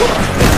Whoa!